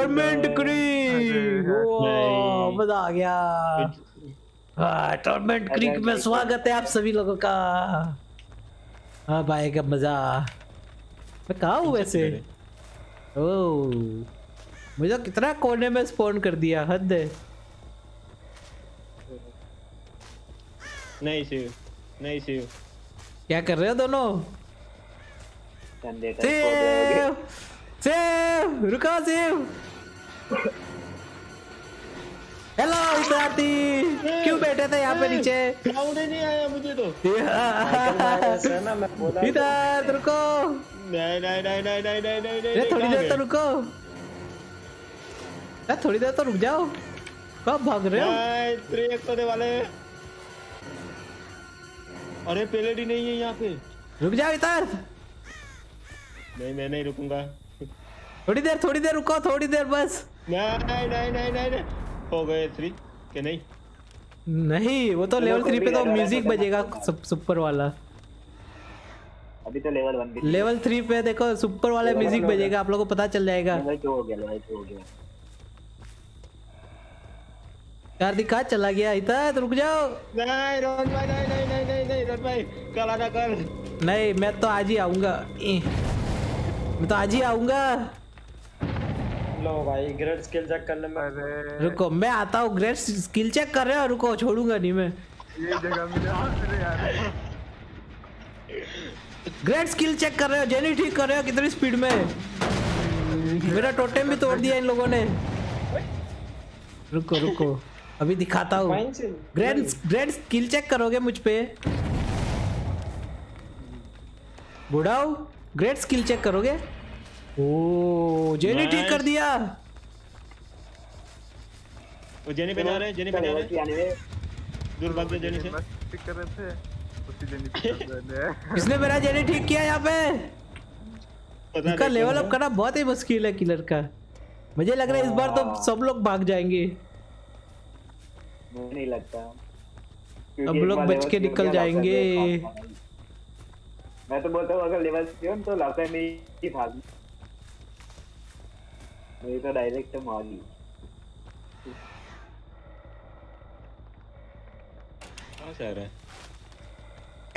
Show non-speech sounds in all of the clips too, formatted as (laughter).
Torment creek मज़ा आ गया। हाँ टॉर्मेंट क्रीक में स्वागत है आप सभी लोगों का। हाँ भाई का मज़ा। मैं कहा हूँ वैसे? ओ मुझे तो कितना कोने में स्पॉन कर दिया हद है। नहीं शिव। नहीं शिव। क्या कर रहे हो दोनों? सेव! सेव! रुको सेव! हेलो विद्यार्थी क्यों बैठे थे यहाँ पे नीचे? साउंड ही नहीं आया मुझे तो। इधर रुको। नहीं नहीं नहीं नहीं नहीं नहीं नहीं नहीं थोड़ी देर तो रुको। अरे थोड़ी देर तो रुक जाओ। कब भाग रहे हो? थ्री एक्स वाले। अरे पेलेडी नहीं है यहाँ पे। रुक जाओ इधर। नहीं मैं नहीं रुकूँगा। थोड़ी देर थोड़ी देर रुको थोड़ी देर बस। नहीं नहीं नहीं नहीं नहीं। नहीं हो गए थ्री के नहीं? नहीं वो तो लेवल थ्री पे तो म्यूज़िक बजेगा सुपर वाला। अभी तो लेवल वन लेवल थ्री पे देखो सुपर वाला म्यूज़िक बजेगा आप लोगों को पता चल जाएगा। लेवल टू हो गया लेवल टू हो गया। कार्तिक कहाँ चला गया इधर रुक जाओ। नहीं रोहन भाई नहीं नहीं नहीं नहीं नहीं रोहन भाई कल आना कल। नहीं मैं तो आज ही आऊँगा। मैं तो आज ही आऊँगा। लो भाई ग्रेड स्किल चेक करने में। रुको मैं आता हूँ ग्रेट स्किल चेक कर रहे हो रुको छोड़ूँगा नहीं मैं। ये जगह मिले हाथ मेरे यार। ग्रेट स्किल चेक कर रहे हो जेनी ठीक कर रहे हो कितनी स्पीड में? मेरा टोटेम भी तोड़ दिया इन लोगों ने। रुको रुको अभी दिखाता हूँ। ग्रेट ग्रेट स्किल चेक करोगे मुझ पे? बुढ़ाओ ग्रेट स्किल चेक करोगे? ओ जेनी ठीक कर दिया। वो जेनी पे जा रहे हैं जेनी पे जा रहे हैं। दूर भाग जाओ जेनी से। मस्त पिक कर रहे थे। उसी दिन ही pick कर रहे हैं (laughs) किसने मेरा जेनी ठीक किया यहाँ पे? पता इसका लेवल अप करना बहुत ही मुश्किल है किलर का। मुझे लग रहा है इस बार तो सब लोग भाग जाएँगे। मुझे नहीं लगता। अब लोग बच के निकल जाएँगे। में तो बोलता हूँ अगर लेवल हो तो लॉकडाउन में ही भाग। मेरी तो डायरेक्ट मार ली कहाँ से आ रहा है?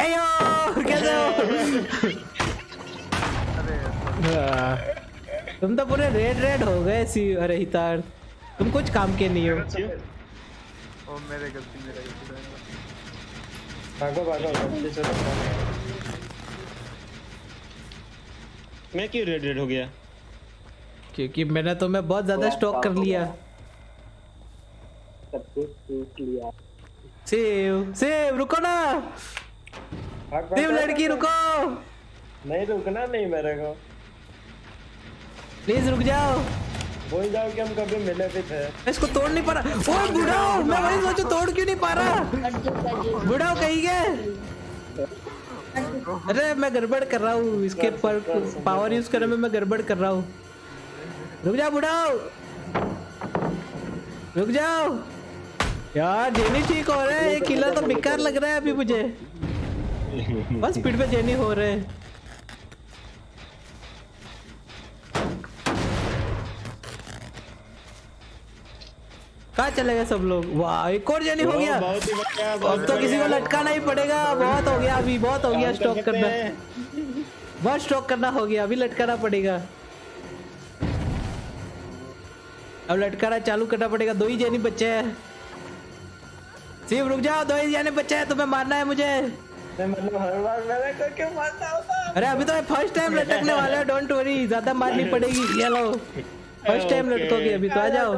एयो कैसे हो? तुम तो पूरे रेड रेड हो गए सी अरे हितार। तुम कुछ काम के नहीं हो। ओ मेरे गलती मेरा भागो भागो मैं क्यों रेड रेड हो गया? क्योंकि मैंने तो मैं बहुत ज़्यादा स्टॉक कर लिया। सब कुछ लिया। सेव सेव रुको ना। भाग, सेव लड़की रुको। नहीं रुकना नहीं मेरे को। प्लीज़ रुक जाओ। भूल जाओ कि हम कभी मिले भी थे। मैं इसको तोड़ नहीं पा रहा। ओ बुढ़ाओ मैं वही सोचू तोड़ क्यों नहीं पा रहा? बुढ़ाओ कहीं गए अरे मैं गड़बड़ कर रहा हूँ इसके पर पावर यूज़ करने में मैं गड़बड़ कर रहा हूँ। रुक जाओ बुढ़ाओ रुक जाओ। यार जेनी ठीक हो रहा है ये किलर तो बेकार लग रहा है अभी मुझे। बस स्पीड पे जेनी हो रहे हैं। कहाँ चले गए सब लोग? वाह एक और जेनी हो गया। अब तो किसी को। लटकाना ही पड़ेगा। बहुत हो गया अभी बहुत हो गया स्टॉक करना। बहुत स्टॉक करना हो गया अभी लटकाना पड़ेगा। अब लटकाना चालू करना पड़ेगा। दो ही जेनी बच्चे हैं। सिर्फ़ रुक जाओ दो ही जेनी बच्चे हैं तुम्हें मारना है मुझे। मतलब हर बार मेरे को क्यों मारता होता? अरे अभी तो फ़र्स्ट टाइम लटकने वाला है डोंट वरी ज़्यादा मारनी पड़ेगी ये लो। फ़र्स्ट टाइम लटकोगे अभी तो आ जाओ।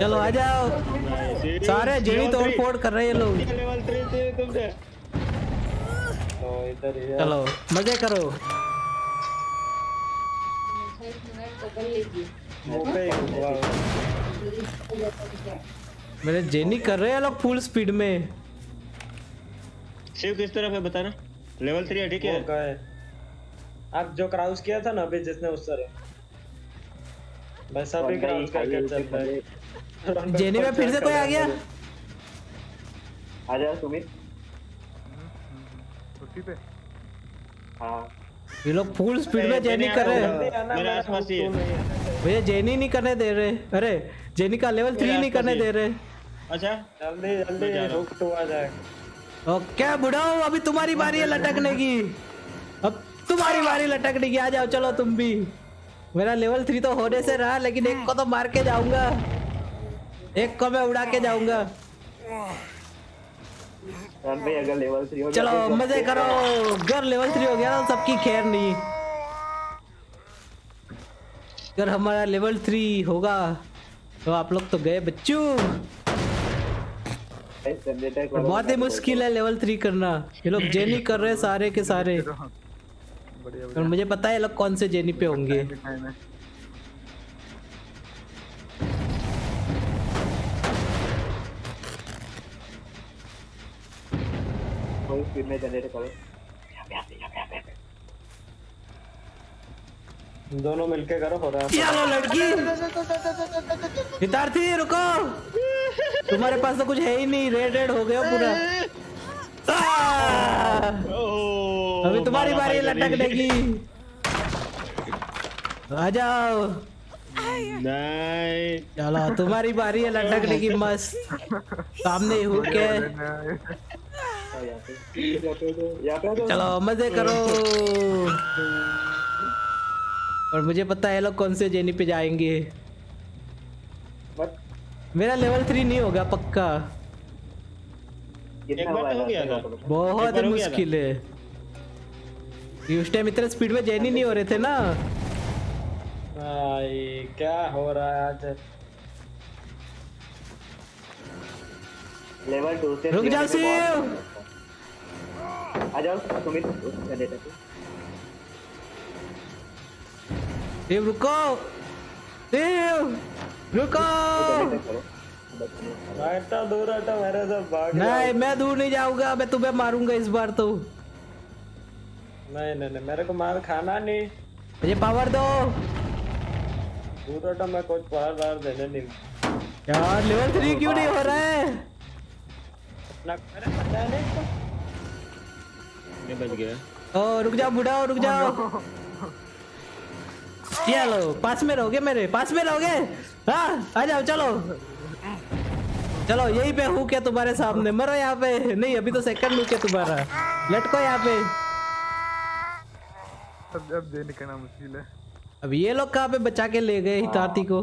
चलो आ जाओ सारे जेनी तोड़ फोड़ कर रहे हैं लोग। चलो मज़े करो। मेरे जेनी कर रहे हैं लोग फुल स्पीड में। शिव किस तरफ़ है बताना? लेवल थ्री है ठीक है? आप जो क्राउच किया था ना अभी जिसने उस तरह। वैसा भी क्राउच करके चल रहा है। जेनी में फिर से कोई आ गया? आ जाओ सुमित। छुट्टी पे? हाँ। ये लोग फुल स्पीड में जेनी कर रहे हैं। मेरे आसपास ही है। मुझे जेनी नहीं करने दे रहे। अरे जेनी का लेवल थ्री नहीं करने दे रहे। अच्छा। जल्दी जल्दी। हुक टू आ जाए ओके बुढ़ाओ अभी तुम्हारी बारी है लटकने की। अब तुम्हारी बारी लटकने की। आ जाओ चलो तुम भी। मेरा लेवल थ्री तो होने से रहा लेकिन एक को तो मार के जाऊँगा। एक को मैं उड़ा के जाऊँगा। अगर लेवल थ्री चलो गया तो मज़े करो। अगर लेवल थ्री हो गया तो सबकी खैर नहीं। अगर हमारा लेवल थ्री होगा तो आप लोग तो गए बच्चू। बहुत ही मुश्किल है लेवल थ्री करना। ये लोग जेनी कर रहे सारे के सारे। और मुझे पता है लोग कौन से जेनी पे होंगे। में जनरेट करो? दोनों मिलके करो हो रहा है। चलो लड़की। विद्यार्थी रुको। तुम्हारे पास तो कुछ है ही नहीं रेड रेड हो गया पूरा। अभी तुम्हारी बारी है finally। लटकने की आ जाओ। नहीं चलो तुम्हारी बारी है लटकने की मस्त। सामने हुक है। पे। दो। चलो मज़े करो। और मुझे पता है लोग कौन से जेनी पे जाएँगे। मेरा लेवल थ्री नहीं होगा पक्का। एक बार तो हो गया था। बहुत। मुश्किल है। उस टाइम इतने स्पीड में जेनी नहीं हो रहे थे ना। भाई क्या हो रहा है आज? लेवल टू से रुक जाओ आ जाओ। सुमित शिव रुको। शिव रुको। हटा दूर हटा मेरे से भाग नहीं। मैं दूर नहीं जाऊँगा मैं तुम्हें मारूँगा इस बार तो। नहीं नहीं नहीं मेरे को मार खाना नहीं। मुझे पावर दो। दूर हटा मैं कुछ बार बार देने नहीं। यार लेवल थ्री क्यों नहीं हो रहा है? अपना अरे पता नहीं। तो ये बच गया। ओ रुक जाओ बुढ़ा रुक जाओ। (laughs) चलो पास में रहोगे मेरे? पास में रहोगे? हाँ आ जाओ चलो। चलो यही पे हूँ क्या तुम्हारे सामने? मरो यहाँ पे। नहीं अभी तो सेकंड है तुम्हारा। लटको यहाँ पे। अब अब निकलना मुश्किल है। अब ये लोग कहाँ पे बचा के ले गए हितार्थी को?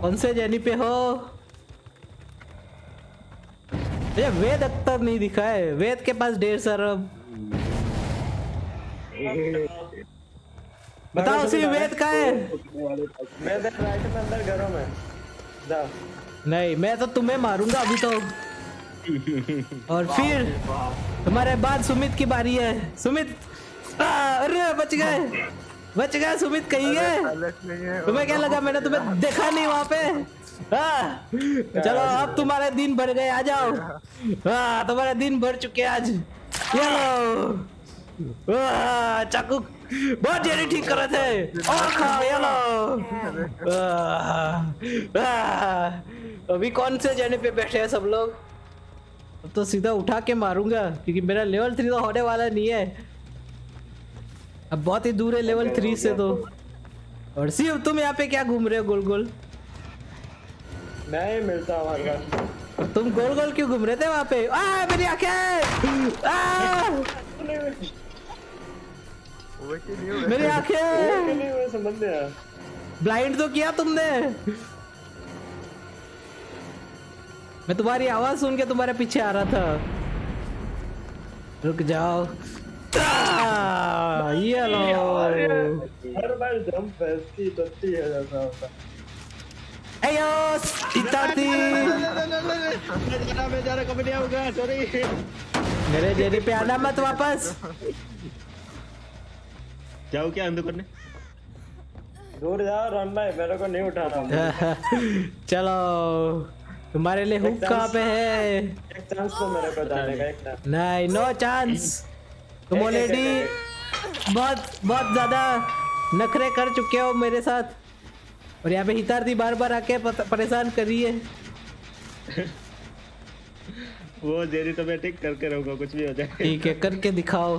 कौन से जेनी पे हो? ये वेद अख्तर नहीं दिखा है। वेद के पास ढेर सारा (laughs) बताओ सी वेद का है। मैं देख राइट में अंदर घरों में। जाओ नहीं मैं तो तुम्हें मारूँगा अभी तो। और फिर तुम्हारे बाद सुमित की बारी है। सुमित अरे बच गए। बच गए सुमित कहीं गए है? तुम्हें क्या लगा मैंने तुम्हें देखा नहीं वहाँ पे? हाँ, चलो अब तुम्हारे दिन भर गए आ जाओ। हाँ तुम्हारे दिन भर चुके आज। ये लो हाँ, चाकू। बहुत जेरी ठीक कर रहे थे। और खाओ ये लो हाँ, हाँ, अभी कौन से जेने पे बैठे हैं सब लोग? अब तो सीधा उठा के मारूँगा क्योंकि मेरा लेवल थ्री तो होने वाला नहीं है। अब बहुत ही दूर है लेवल थ्री से तो। और शिव तुम यहाँ पे क्या घूम रहे हो गोल गोल नहीं मिलता हूँ हर तुम गोल गोल क्यों घूम रहे थे वहाँ पे? आ मेरी आँखें! आ (laughs) मेरी आँखें समझ में आया ब्लाइंड तो किया तुमने। मैं तुम्हारी आवाज़ सुन के तुम्हारे पीछे आ रहा था। रुक जाओ। ये लो। हर बार जंप ऐसी दस्ती है जैसा होता अयो इताती मैं जा रहा कभी नहीं आऊँगा सॉरी मेरे जेरी पे आना मत वापस। (laughs) जाओ क्या अंदर करने? दूर जाओ रन भाई मेरे को नहीं उठाना। (laughs) चलो तुम्हारे लिए हुक कहाँ पे है? एक चांस तो मेरे को जाने का एक चांस नहीं नो चांस तुम ऑलरेडी बहुत बहुत ज़्यादा नखरे कर चुके हो मेरे साथ। और यहाँ पे हितार्थी बार बार आके परेशान कर रही है। (laughs) वो जेरी तो मैं ठीक करके रहूँगा कुछ भी हो जाए। ठीक है करके दिखाओ।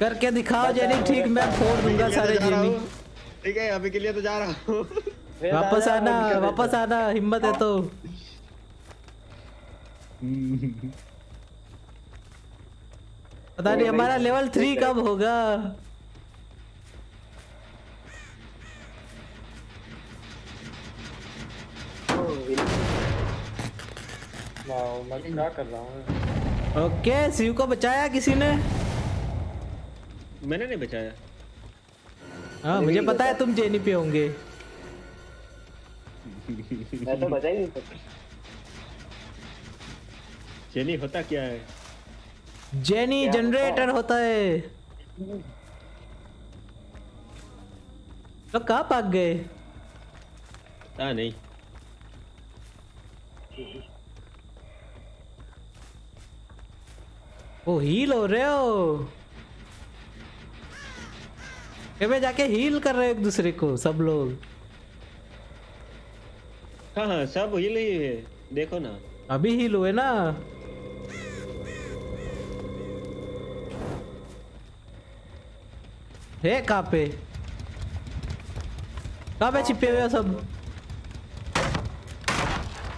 करके दिखाओ जेनी ठीक मैं फोड़ दूँगा सारे जेनी ठीक है अभी के लिए तो जा रहा हूँ। वापस आना वापस आना हिम्मत है तो। पता नहीं हमारा लेवल थ्री कब होगा? मैं क्या कर रहा हूँ? ओके शिव को बचाया किसी ने? मैंने नहीं बचाया हाँ मुझे पता है तुम जेनी पे होंगे। मैं तो बचा ही नहीं सकता जेनी होता क्या है? जेनी जनरेटर होता है। तो कहाँ भाग गए? हाँ नहीं। वो हील हो रहे हो। कभी जाके हील कर रहे हो एक दूसरे को सब लोग। हाँ हाँ सब हिल ही है। देखो ना। अभी हील हुए ना। है कहाँ पे? कहाँ पे छिपे हुए सब?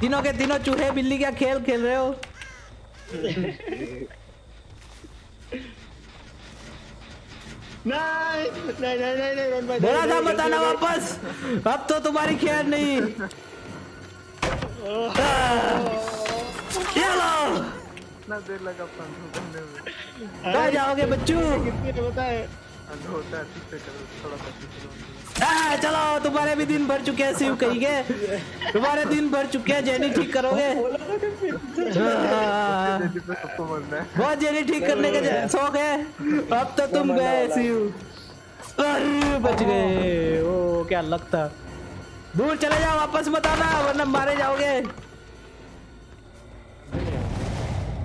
तीनों के तीनों चूहे बिल्ली क्या खेल खेल रहे हो? (laughs) नहीं नहीं नहीं नहीं नहीं भाई बोला था बताना। वापस। अब तो तुम्हारी खैर नहीं। चलो ना देर लगा जाओगे बच्चू। कितने है? बताए है चलो तुम्हारे भी दिन भर चुके हैं शिव कहीं तुम्हारे दिन भर चुके हैं जेनी ठीक करोगे? बहुत जेनी ठीक करने का शौक है। अब तो तुम गए शिव अरे बच गए। ओ क्या लगता? दूर चले जाओ वापस मत आना वरना मारे जाओगे।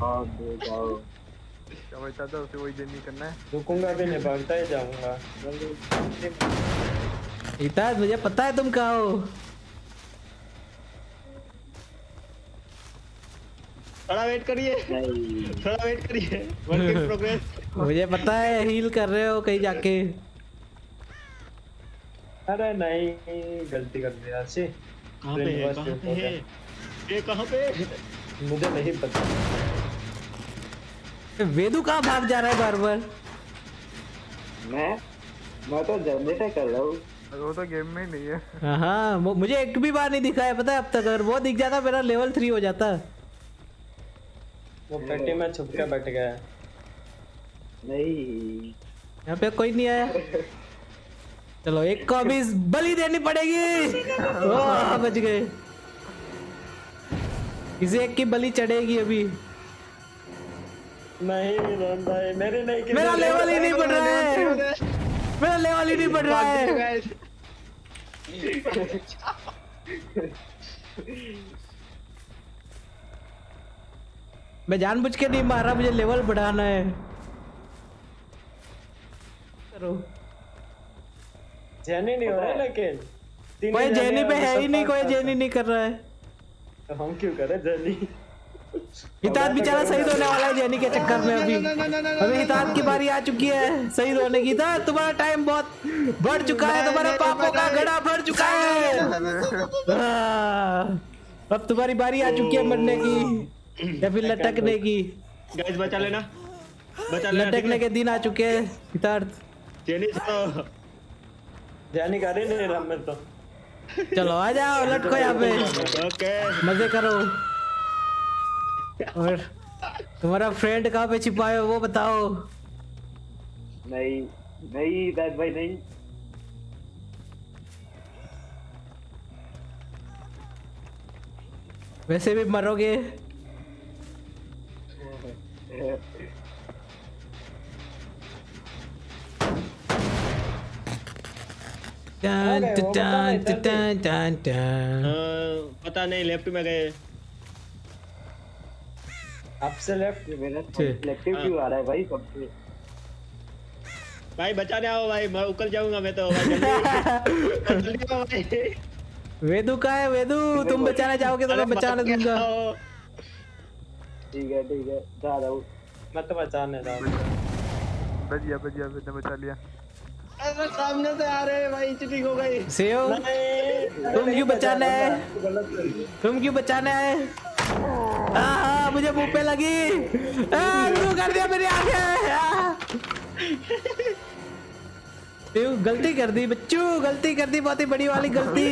हाँ जाओ क्या उसे वही जर्नी करना है। रुकूँगा भी नहीं भागता ही जाऊँगा। इताज मुझे पता है तुम कहाँ हो। थोड़ा वेट करिए। थोड़ा वेट करिए। वर्क इन प्रोग्रेस मुझे पता है हील कर रहे हो कहीं जाके। अरे नहीं गलती कर दिया सी कहाँ पे है? कहाँ पे है? ये कहाँ पे मुझे नहीं पता। वेदू कहाँ भाग जा रहा है बार बार मैं? मैं तो जनरेटर कर रहा हूँ। वो तो गेम में नहीं है। हाँ मुझे एक भी बार नहीं दिखा है पता है अब तक अगर वो दिख जाता मेरा लेवल थ्री हो जाता। वो पेटी में छुप के बैठ गया। नहीं। यहाँ पे कोई नहीं आया। चलो एक को अभी बलि देनी पड़ेगी। (laughs) बच गए। किसी एक की बलि चढ़ेगी अभी। नहीं रोहन भाई मेरी नहीं मेरा लेवल ही नहीं बढ़ रहा है। मेरा लेवल ही नहीं बढ़ रहा है। मैं जानबूझ के नहीं मार रहा मुझे लेवल बढ़ाना है। करो। जेनी नहीं हो रहा लेकिन? कोई जेनी पे है ही नहीं कोई जेनी नहीं कर रहा है। तो हम क्यों करें जेनी? हितात बेचारा शहीद होने वाला है जेनी के चक्कर में अभी। अभी हितात की बारी आ चुकी है शहीद होने की। हितात तुम्हारा टाइम बहुत बढ़ चुका है तुम्हारे पापों का घड़ा भर चुका है। अब तुम्हारी बारी आ चुकी है मरने की या फिर लटकने की। गाइस बचा लेना। बचा लेना लटकने के दिन आ चुके हैं हितार्थ। चेनी छोड़ो जेनी कर ही नहीं रहा मैं तो। चलो आ जाओ लटको यहाँ पे। ओके मज़े करो। और तुम्हारा फ्रेंड कहाँ पे छिपा है वो बताओ। नहीं नहीं दाद भाई नहीं। वैसे भी मरोगे। टन अरे, वो बता टन टन टन टन। हाँ, पता नहीं लेफ़्ट में गए। आपसे लेफ़्ट ये मेरा छे। सिलेक्टिव क्यों आ रहा है भाई कब से? भाई बचाने आओ भाई मैं उकल जाऊँगा मैं तो जल्दी (laughs) जल्दी आओ भाई। वेदू का है वेदू? तुम बचाने जाओगे तो मैं बचाने दूँगा। ठीक है ठीक है जा रहा हूँ। मैं तो बचाने जा रहा हूँ। बच गया बच गया मैंने बचा लिया। अरे सामने से आ रहे हैं भाई चीटिंग हो गई। सेव तुम क्यों बचाना है तुम क्यों बचाना हाँ मुझे मुँह पे लगी। हाँ, शुरू कर दिया मेरी आँखें। गलती कर दी बच्चू गलती कर दी बहुत ही बड़ी वाली गलती।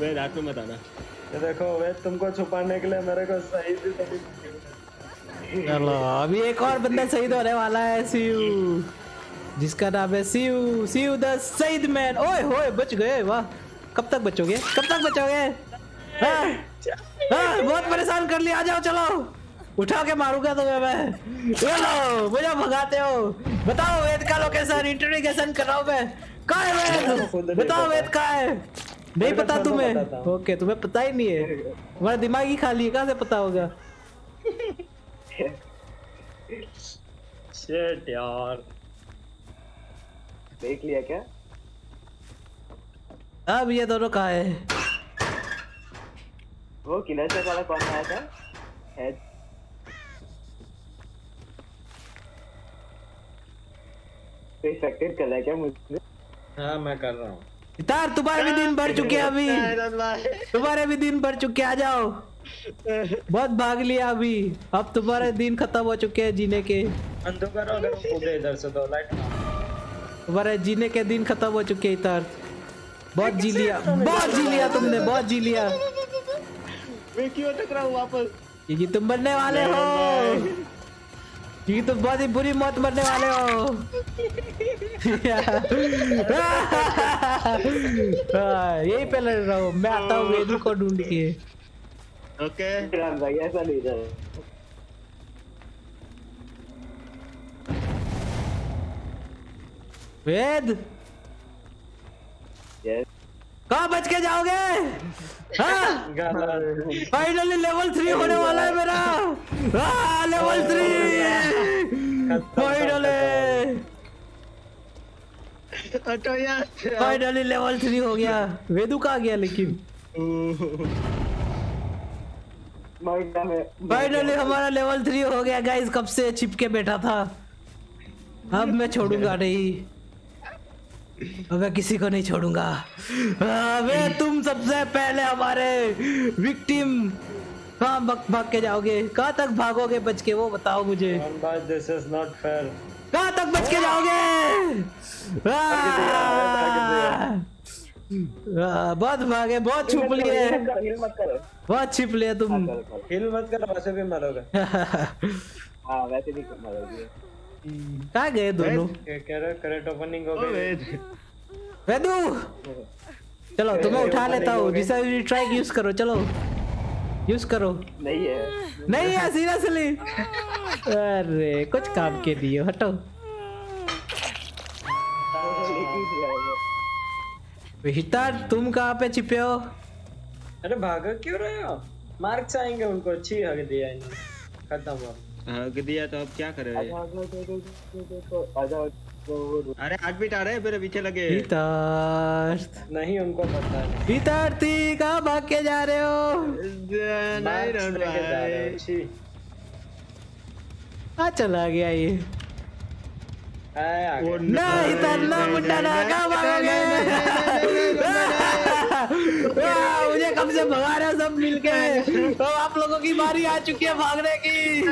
मैं रात में बताना ये देखो वे तुमको छुपाने के लिए मेरे को सही से सही चलो अभी एक और बंदा शहीद होने वाला है सीयू। जिसका नाम है सीयू सीयू द शहीद मैन। ओए होए बच गए वाह। कब तक बचोगे? कब तक बचोगे? हाँ, हाँ, बहुत परेशान कर लिया। आ जाओ चलो। उठा के मारूँगा तुम्हें मैं। चलो मुझे भगाते हो। बताओ वेद का लोकेशन इंटरनेगेशन कर रहा हूँ मैं। कहाँ है वेद? (laughs) बताओ वेद कहाँ है? नहीं पता तो तुम्हें? ओके तुम्हें पता ही नहीं है। तुम्हारा दिमाग ही खाली है कहाँ से पता होगा? (laughs) शिट यार। देख लिया क्या? अब ये दोनों कहा है? वो किलर से वाला कौन आया था? हेड इफेक्टेड कर रहा है क्या मुझे? हाँ मैं कर रहा हूँ। इतार तुम्हारे भी दिन बढ़ चुके अभी। (laughs) तुम्हारे भी दिन भर चुके हैं, आ जाओ। बहुत भाग लिया अभी। अब तुम्हारे दिन खत्म हो चुके हैं जीने के। अंधो करो अगर वो इधर से तो लाइट तुम्हारे जीने के दिन खत्म हो चुके हैं इतार बहुत जी लिया बहुत जी लिया तुमने बहुत जी लिया। मैं क्यों टकरा हूँ वापस क्योंकि तुम मरने वाले हो। क्योंकि तुम बहुत ही बुरी मौत मरने वाले हो। हाँ, यही पे लड़ रहा हूँ मैं आता हूँ वेदू को ढूंढ के। ओके। राम भाई ऐसा नहीं वेद? कहाँ बच के जाओगे? हाँ? फाइनली लेवल थ्री होने वाला है मेरा। Level three finally finally level three हो गया। वेदू कहाँ गया लेकिन? फाइनली हमारा लेवल थ्री हो गया। गाइस कब से चिपके बैठा था? अब मैं छोड़ूँगा नहीं। मैं किसी को नहीं छोड़ूँगा। अबे तुम सबसे पहले हमारे विक्टिम कहाँ भाग भाग के जाओगे? कहाँ तक भागोगे बच के? वो बताओ मुझे। दिस इज़ नॉट फेयर कहाँ तक बच के जाओगे? आ, आ, बहुत भागे बहुत छुप लिए। बहुत छिप लिए तुम। हिल मत करो वैसे भी मरोगे। (laughs) हाँ वैसे भी मरोगे। कहाँ गए दोनों? करेक्ट ओपनिंग हो गई। वेदू। चलो तुम्हें उठा लेता हूँ। जिसे भी ट्राई यूज़ करो चलो। यूज़ करो। नहीं है। नहीं है सीरियसली। अरे कुछ काम के लिए हटो। हितार तुम कहाँ पे छिपे हो? अरे भागा क्यों रहे हो? मार्क्स आएँगे उनको अच्छी हक दिया इन्होंने। खत्म हो। हाँ दिया तो अब क्या करे अरे आठ बीट आ रहे हैं मेरे पीछे लगे नहीं उनको पता है हितार ती कहाँ भाग के जा रहे हो नहीं रन भाई हो चला गया ये आ गए ना हितार ना मुंडा ना कहाँ भागोगे वाह, मुझे कब से भगा रहे सब मिलके। तो आप लोगों की बारी आ चुकी है भागने की।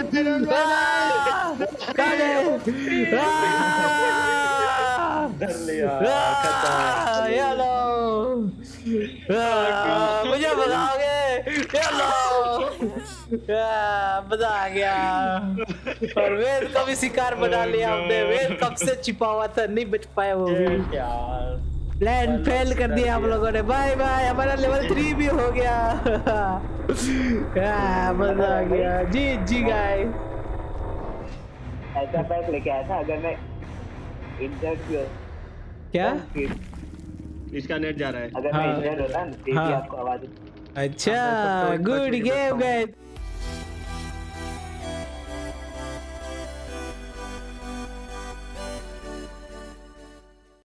वाह, मुझे वाह, मज़ा आ गया। और वेद को भी शिकार बना लिया हमने। वेद कब से छिपा हुआ था नहीं बच पाया वो। यार। प्लान फेल कर दिया आप लोगों ने। बाय बाय हमारा लेवल थ्री भी हो गया। हाँ, मज़ा आ गया। जी जी गाय ऐसा पैक लेके आया था अगर मैं इंजर्ड क्या? इसका नेट जा रहा है। अगर मैं हाँ। इंजर्ड होता ना तो हाँ। आपको आवाज़ अच्छा गुड गेम गाइस